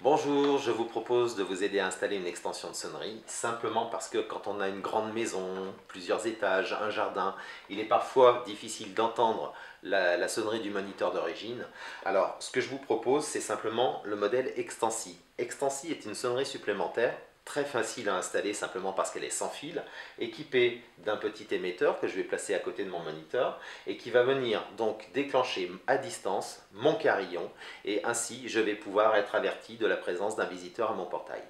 Bonjour, je vous propose de vous aider à installer une extension de sonnerie, simplement parce que quand on a une grande maison, plusieurs étages, un jardin, il est parfois difficile d'entendre la, sonnerie du moniteur d'origine. Alors, ce que je vous propose, c'est simplement le modèle Extensi. Extensi est une sonnerie supplémentaire très facile à installer simplement parce qu'elle est sans fil, équipée d'un petit émetteur que je vais placer à côté de mon moniteur et qui va venir donc déclencher à distance mon carillon et ainsi je vais pouvoir être averti de la présence d'un visiteur à mon portail.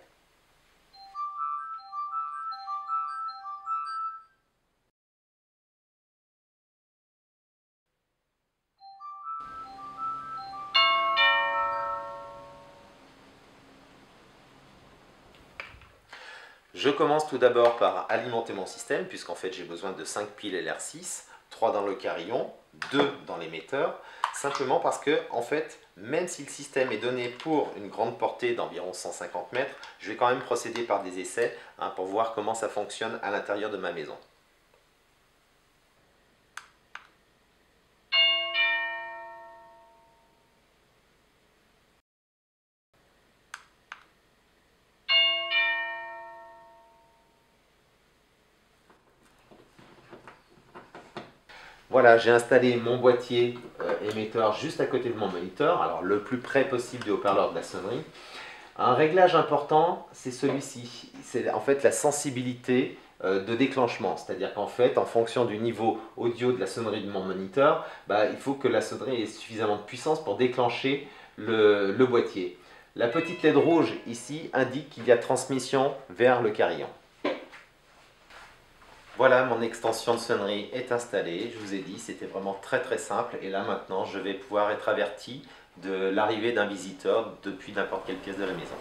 Je commence tout d'abord par alimenter mon système, puisqu'en fait j'ai besoin de 5 piles LR6, 3 dans le carillon, 2 dans l'émetteur, simplement parce que, en fait, même si le système est donné pour une grande portée d'environ 150 mètres, je vais quand même procéder par des essais hein, pour voir comment ça fonctionne à l'intérieur de ma maison. Voilà, j'ai installé mon boîtier euh, émetteur juste à côté de mon moniteur, alors le plus près possible du haut-parleur de la sonnerie. Un réglage important, c'est celui-ci. C'est en fait la sensibilité euh, de déclenchement. C'est-à-dire qu'en fait, en fonction du niveau audio de la sonnerie de mon moniteur, bah, il faut que la sonnerie ait suffisamment de puissance pour déclencher le, le boîtier. La petite LED rouge ici indique qu'il y a transmission vers le carillon. Voilà, mon extension de sonnerie est installée. Je vous ai dit, c'était vraiment très très simple. Et là maintenant, je vais pouvoir être averti de l'arrivée d'un visiteur depuis n'importe quelle pièce de la maison.